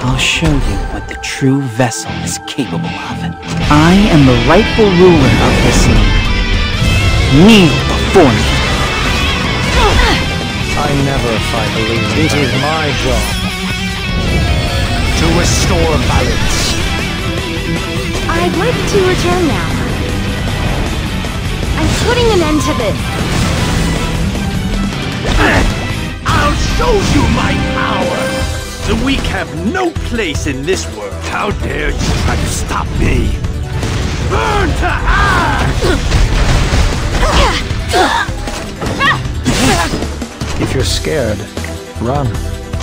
I'll show you what the true vessel is capable of. I am the rightful ruler of this land. Kneel before me. I never fight alone. It is my job to restore balance. I'd like to return now. I'm putting an end to this. Weak have no place in this world. How dare you try to stop me? Burn to ash! If you're scared, run.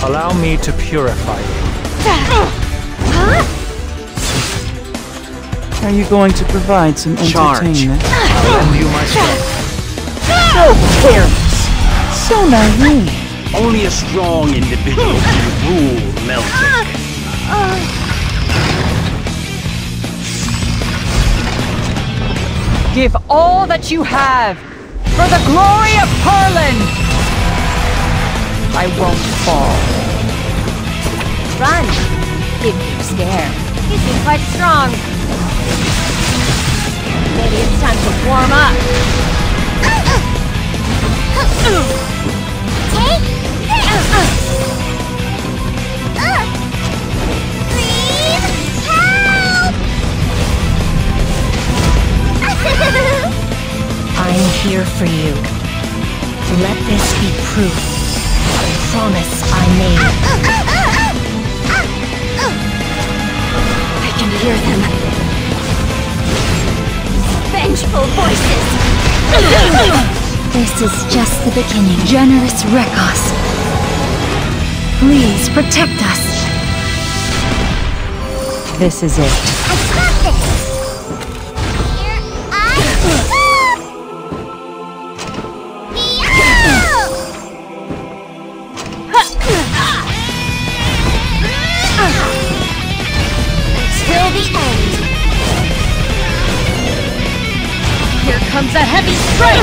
Allow me to purify you. Are you going to provide some Charge. entertainment? I'll you my strength. So careless. So naive. Only a strong individual can rule Melchic. Give all that you have for the glory of Perlin! I won't fall. Run! If you're scared. You seem quite strong. Maybe it's time to warm up. I'm here for you. Let this be proof. A promise I made. I can hear them. Vengeful voices. This is just the beginning. Generous Rekos. Please protect us. This is it. I got this. Here I Till the end. Here comes a heavy strike!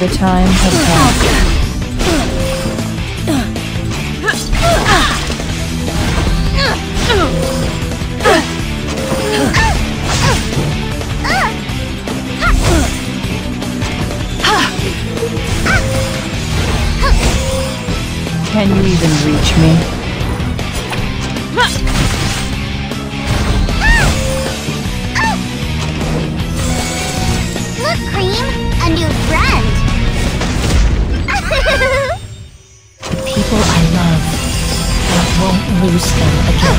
The time has come. Can you even reach me? Lose them again.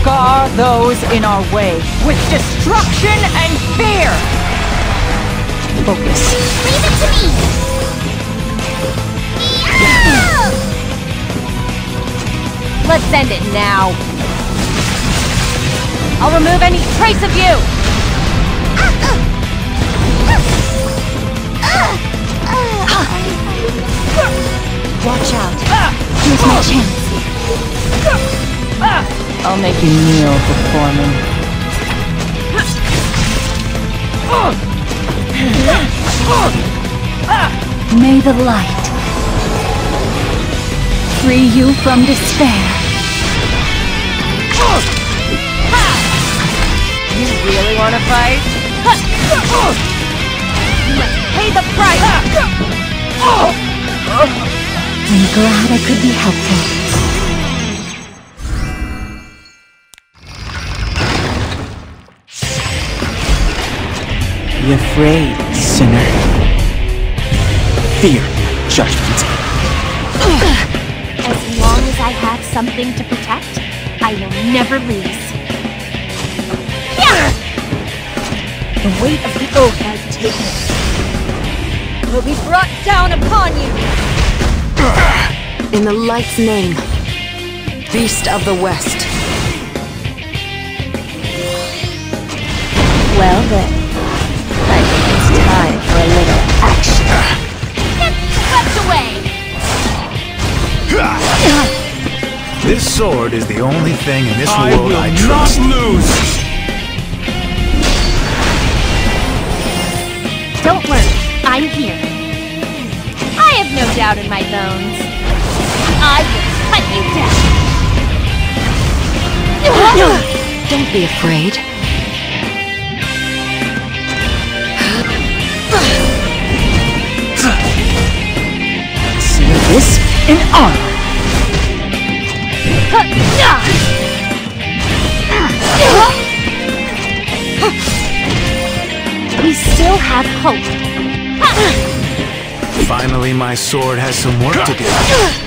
Scar those in our way with destruction and fear! Focus. Leave it to me. Let's end it now. I'll remove any trace of you! Uh-uh. Uh-uh. Uh-uh. Watch out. Ah! Here's my ah! chance. I'll make you kneel before me. May the light free you from despair. You really want to fight? You must pay the price! I'm glad I could be helpful. Be afraid, sinner. Fear judgment. As long as I have something to protect, I will never lose. The weight of the oath I've taken will be brought down upon you! In the light's name, Beast of the West. Well then, I think it's time for a little action. Get swept away! This sword is the only thing in this I world will I not trust. lose! Don't worry, I'm here. I have no doubt in my bones. I will cut you down! Don't be afraid. See this in armor. We still have hope. Finally, my sword has some work to do.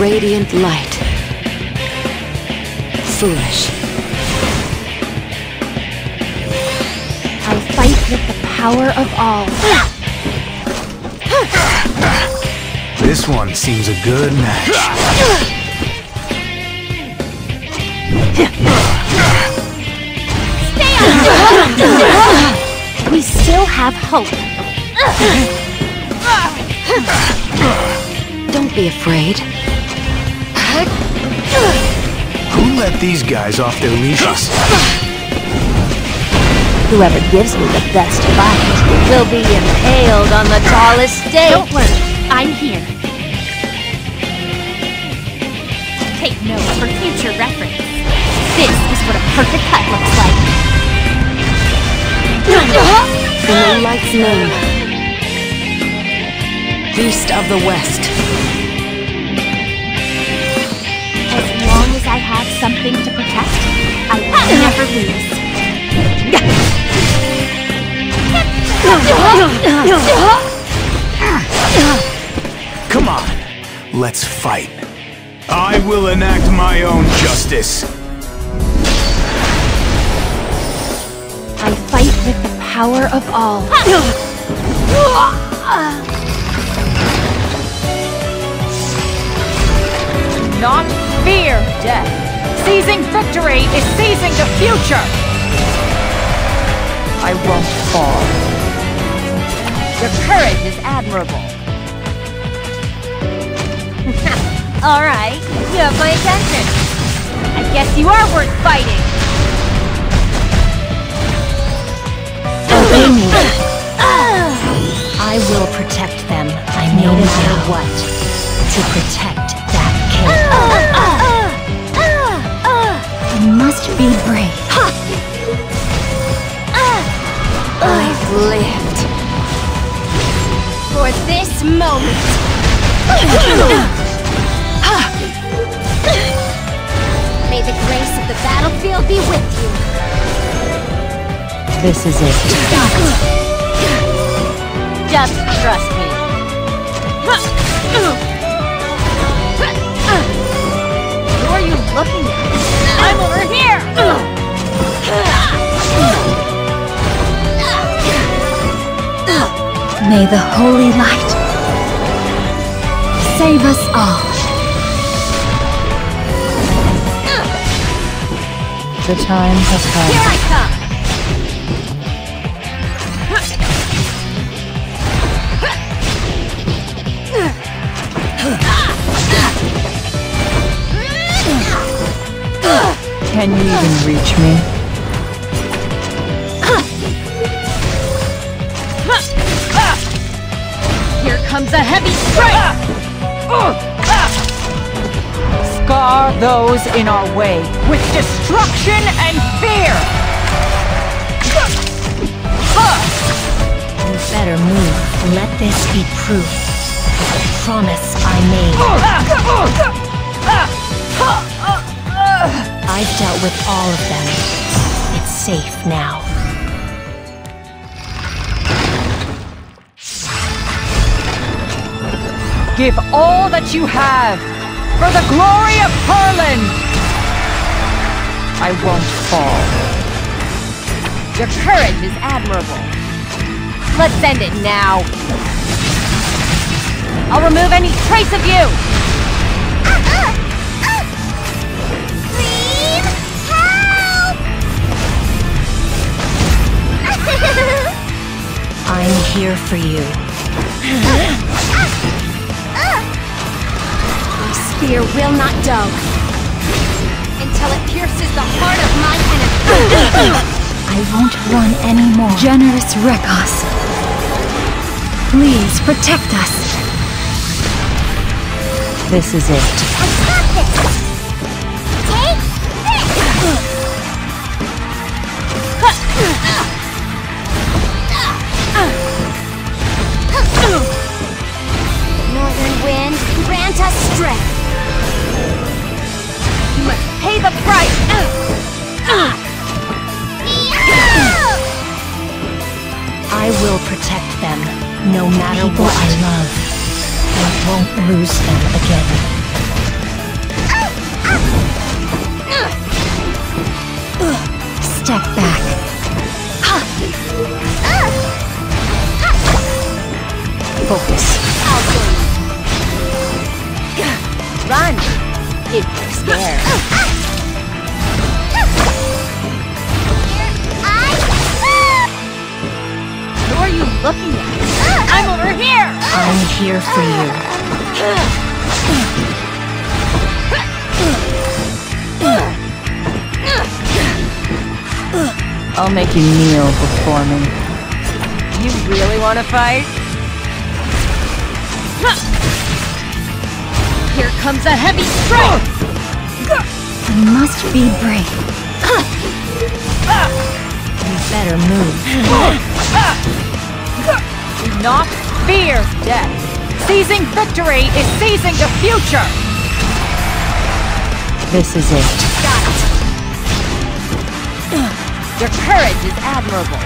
Radiant light. Foolish. I fight with the power of all. This one seems a good match. Stay on! we still have hope. Don't be afraid. Who let these guys off their leashes? Whoever gives me the best fight will be impaled on the tallest stake. Don't worry, I'm here. Take notes for future reference. This is what a perfect cut looks like. In the light's name. Beast of the West. As long as I have something to protect, I will never lose. Come on, let's fight. I will enact my own justice. I fight with the power of all. Not fear death. Seizing victory is seizing the future. I won't fall. Your courage is admirable. All right, you have my attention. I guess you are worth fighting. Obey me. I will protect them. I no matter what. To protect must be brave. Ah! I've lived for this moment. May the grace of the battlefield be with you. This is it. Just trust me. Who are you looking at? I'm over here! May the holy light save us all. The time has come. Here I come! Can you even reach me? Here comes a heavy strike! Scar those in our way with destruction and fear! You better move. Let this be proof. the Promise I made. I've dealt with all of them. It's safe now. Give all that you have for the glory of Harlan! I won't fall. Your courage is admirable. Let's end it now. I'll remove any trace of you! I'm here for you. My spear will not dull until it pierces the heart of my enemy. I won't run anymore. Generous Rekos. Please protect us. This is it. Take this! Northern wind, grant us strength. You must pay the price. I will protect them, no matter what. I love. I won't lose them again. Step back. Focus. Run you're scared. Who are you looking at? I'm over here. I'm here for you. I'll make you kneel before me. You really want to fight? Here comes a heavy strike! You must be brave. You better move. Do not fear death. Seizing victory is seizing the future! This is it. Got it. Your courage is admirable.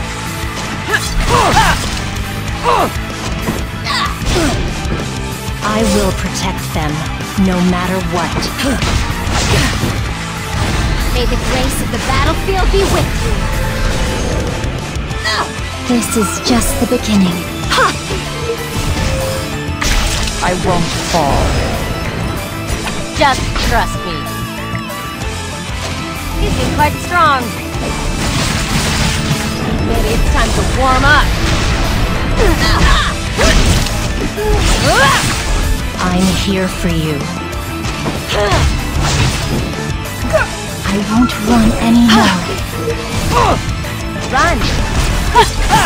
I will protect them, no matter what. May the grace of the battlefield be with you. This is just the beginning. I won't fall. Just trust me. You seem quite strong. Maybe it's time to warm up. I'm here for you. I won't run anymore. Run.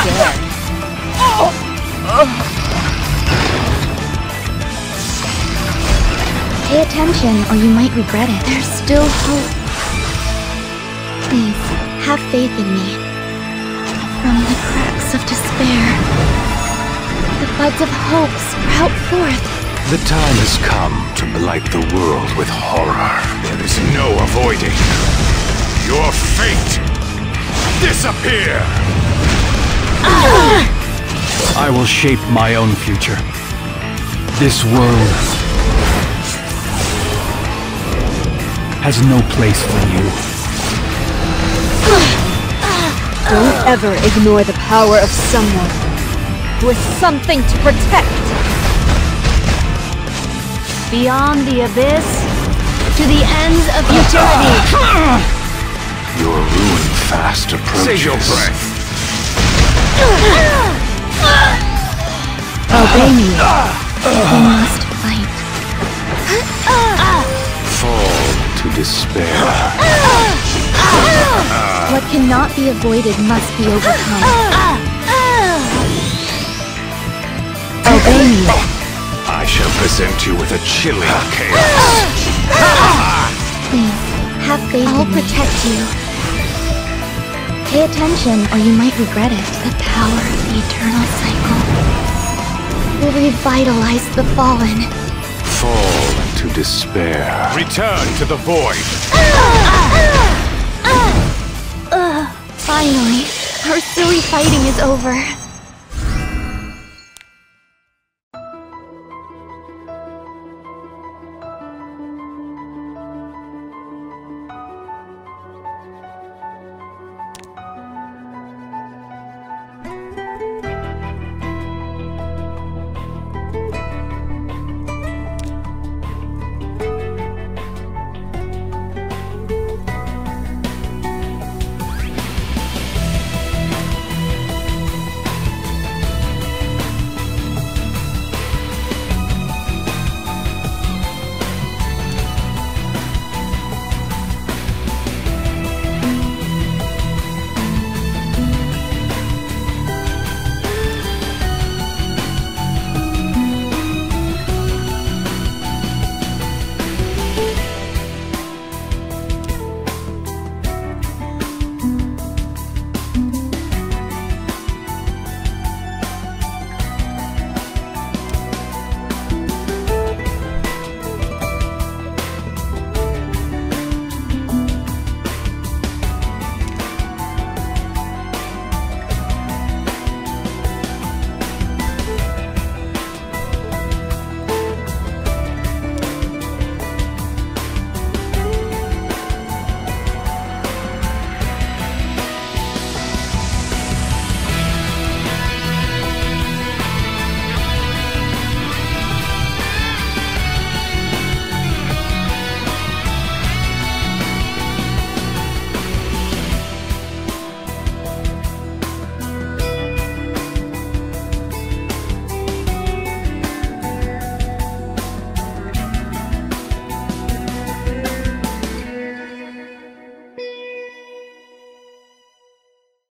Scared. Pay attention or you might regret it. There's still hope. Please, have faith in me. From the cracks of despair, the buds of hope sprout forth. The time has come to blight the world with horror. There is no avoiding your fate. Disappear! I will shape my own future. This world has no place for you. Don't ever ignore the power of someone who has something to protect. Beyond the abyss, to the ends of eternity. Your ruin fast approaches. Save your breath. Obey me. We must fight. Fall to despair. What cannot be avoided must be overcome. Obey me. I shall present you with a chilling ah. chaos. Please, have faith I'll protect you. Pay attention or you might regret it. The power of the eternal cycle will revitalize the fallen. Fall to despair. Return to the void. Ah. Ah. Finally, our silly fighting is over.